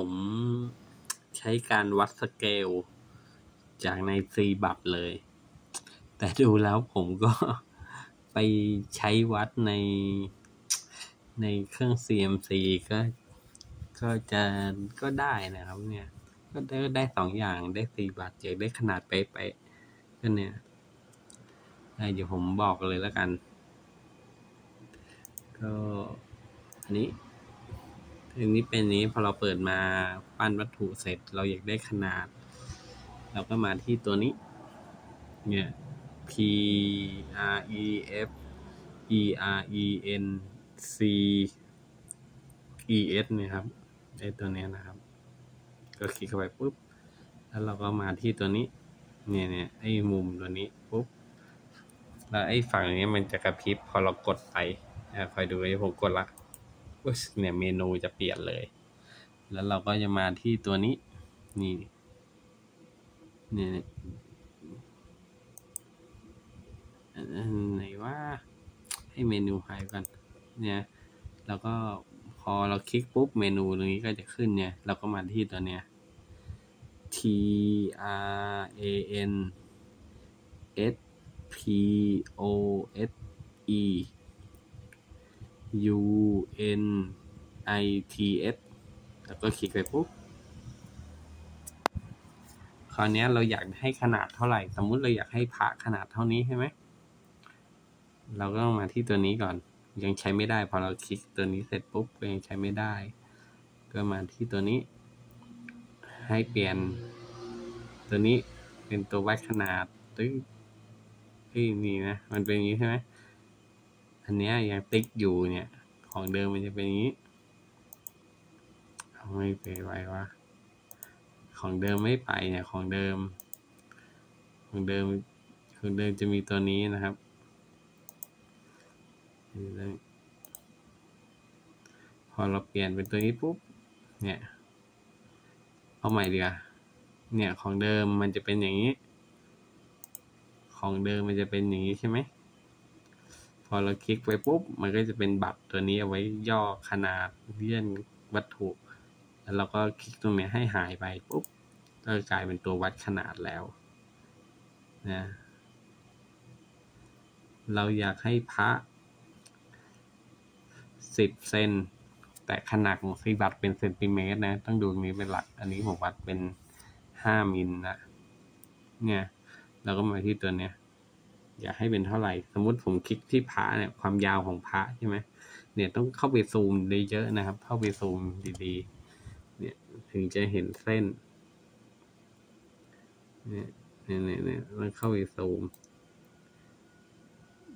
ผมใช้การวัดสเกลจากในซีบัตเลย แต่ดูแล้วผมก็ไปใช้วัดใน ในเครื่อง CMC ก็ก็จะก็ได้นะครับเนี่ย ก็ได้ได้สองอย่างได้สี่บาทอยากได้ขนาดเป๊ะๆก็เนี่ยเดี๋ยวผมบอกเลยแล้วกัน ก็อันนี้ อันนี้เป็นนี้พอเราเปิดมาปั้นวัตถุเสร็จ เราอยากได้ขนาด เราก็มาที่ตัวนี้ เนี่ย P R E F E R E N C E S เนี่ยครับไอตัวนี้นะครับ ก็คลิกเข้าไปปุ๊บ แล้วเราก็มาที่ตัวนี้ เนี่ยเนี่ยไอมุมตัวนี้ปุ๊บ แล้วไอฝั่งนี้มันจะกระพริบพอเรากดไปคอยดูไอผมกดละ เนี่ยเมนูจะเปลี่ยนเลย แล้วเราก็จะมาที่ตัวนี้ นี่นี่ไหนว่าให้เมนูหายก่อนเนี่ยแล้วก็พอเราคลิกปุ๊บเมนูตรงนี้ก็จะขึ้นเนี่ย เราก็มาที่ตัวเนี้ย T R A N S P O S E U N I T S แล้วก็คลิกไปปุ๊บ คราวนี้เราอยากให้ขนาดเท่าไหร่ สมมุติเราอยากให้พระขนาดเท่านี้ใช่ไหม เราก็ต้องมาที่ตัวนี้ก่อน ยังใช้ไม่ได้ พอเราคลิกตัวนี้เสร็จปุ๊บก็ยังใช้ไม่ได้ ก็มาที่ตัวนี้ ให้เปลี่ยน ตัวนี้เป็นตัววัดขนาดตึ้งนี่นะ มันเป็นอย่างนี้ใช่ไหม อันนี้ยังติ๊กอยู่เนี่ย ของเดิมมันจะเป็นอย่างนี้ไม่ไปไว้วะของเดิมไม่ไปเนี่ยของเดิม ของเดิมของเดิมจะมีตัวนี้นะครับพอเราเปลี่ยนเป็นตัวนี้ปุ๊บเนี่ยเอาใหม่ดีกว่าเนี่ยของเดิมมันจะเป็นอย่างนี้ ของเดิมมันจะเป็นอย่างนี้ใช่ไหม พอเราคลิกไปปุ๊บ มันก็จะเป็นบัตรตัวนี้เอาไว้ย่อขนาดเลื่อนวัตถุ แล้วเราก็คลิกตรงนี้ให้หายไปปุ๊บก็กลายเป็นตัววัดขนาดแล้วนะเราอยากให้พระสิบเซนแต่ขนาดของซีบัตเป็นเซนติเมตรนะ ต้องดูนี้เป็นหลัก อันนี้ผมวัดเป็นห้ามิลนะเนี่ยเราก็มาที่ตัวเนี้ย อยากให้เป็นเท่าไหร่ สมมุติผมคลิกที่พระเนี่ยความยาวของพระใช่ไหมเนี่ยต้องเข้าไปซูมได้เยอะนะครับ เข้าไปซูมดีๆ เนี่ยถึงจะเห็นเส้น เนี่ยเนี่ยเนี่ยเนี่ยต้องเข้าไปซูม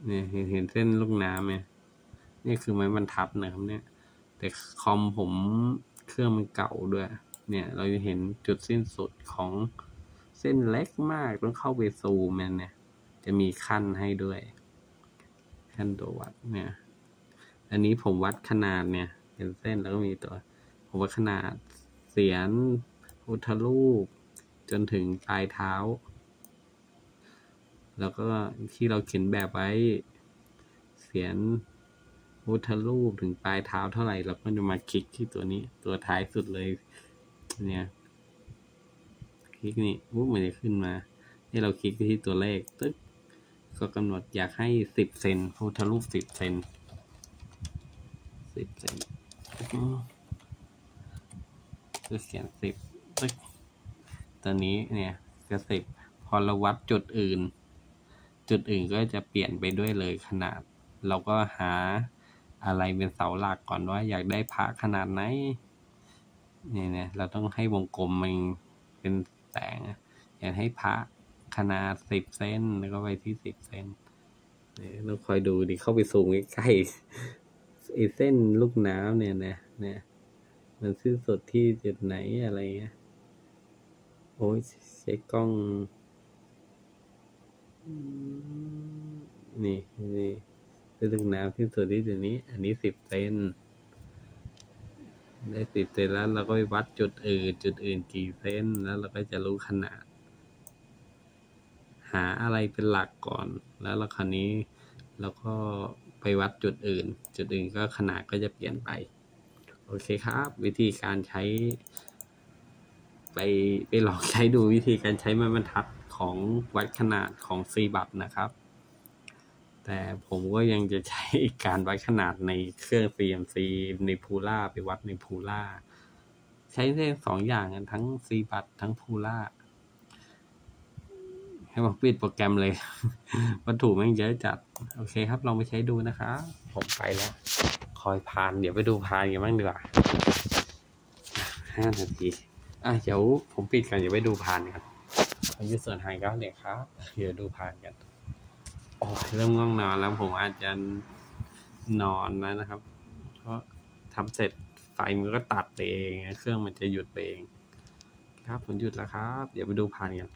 เนี่ยเห็นเห็นเส้นลูกน้ำเนี่ยนี่คือไม้บรรทัดนะครับเนี่ย แต่คอมผมเครื่องมันเก่าด้วย เนี่ย เราจะเห็นจุดสิ้นสุดของเส้นเล็กมากต้องเข้าไปซูมมันเนี่ย จะมีขั้นให้ด้วยขั้นตัววัดเนี่ย อันนี้ผมวัดขนาดเนี่ย เป็นเส้นแล้วก็มีตัว ผมวัดขนาดเสียนพุทธรูป จนถึงปลายเท้า แล้วก็ที่เราเขียนแบบไว้ เสียนพุทธรูปถึงปลายเท้าเท่าไหร่เราก็จะมาคลิกที่ตัวนี้ตัวท้ายสุดเลย เนี่ยคลิกนี่ปุ๊บมันจะขึ้นมาให้เราคลิกที่ตัวเลขตึ๊ก ก็กำหนดอยากให้สิบเซนพุทธรูปสิบเซนสิบเซนก็เขียนสิบตอนนี้เนี่ยก็สิบพอเราวัดจุดอื่น จุดอื่นก็จะเปลี่ยนไปด้วยเลยขนาด เราก็หาอะไรเป็นเสาหลักก่อนว่าอยากได้พระขนาดไหนเนี่ยเนี่ยเราต้องให้วงกลมมันเป็นแสงอยากให้พระ ขนาดสิบเซนแล้วก็ไปที่สิบเซนเราคอยดูดิเข้าไปซูมใกล้ไอเส้นลูกน้ำเนี่ยนะเนี่ย มันสิ้นสุดที่จุดไหนอะไรเงี้ยโอ้ยใช้กล้อง นี่นี่เส้นลูกน้ำสิ้นสุดที่จุดนี้ อันนี้สิบเซนได้สิบเซนแล้วเราก็ไปวัดจุดอื่น จุดอื่นกี่เซนแล้วเราก็จะรู้ขนาด หาอะไรเป็นหลักก่อน แล้วเราครานี้เราก็ไปวัดจุดอื่น จุดอื่นก็ขนาดก็จะเปลี่ยนไป โอเคครับ วิธีการใช้ ไปไปลองใช้ดูวิธีการใช้ไม้บรรทัดของวัดขนาดของซีบัตนะครับ แต่ผมก็ยังจะใช้การวัดขนาดในเครื่อง CMC ในพูล่าไปวัดในพูล่าใช้ได้สองอย่างกันทั้งซีบัตทั้งพูล่า ให้ผมปิดโปรแกรมเลย วัตถุแม่งเยอะจัด โอเคครับ ลองไปใช้ดูนะครับผมไปแล้ว คอยพาน เดี๋ยวไปดูพานกันบ้างดีกว่าห้านาที อะ เดี๋ยวผมปิดกันเดี๋ยวไปดูพานกันขอยืดส่วนหายก็เลยครับ เดี๋ยวดูพานกัน โอ้ยเริ่มง่วงนอนแล้วผมอาจจะนอนแล้วนะครับ เพราะทำเสร็จไฟมันก็ตัดไปเอง เครื่องมันจะหยุดไปเอง ครับผมหยุดแล้วครับ เดี๋ยวไปดูพานกัน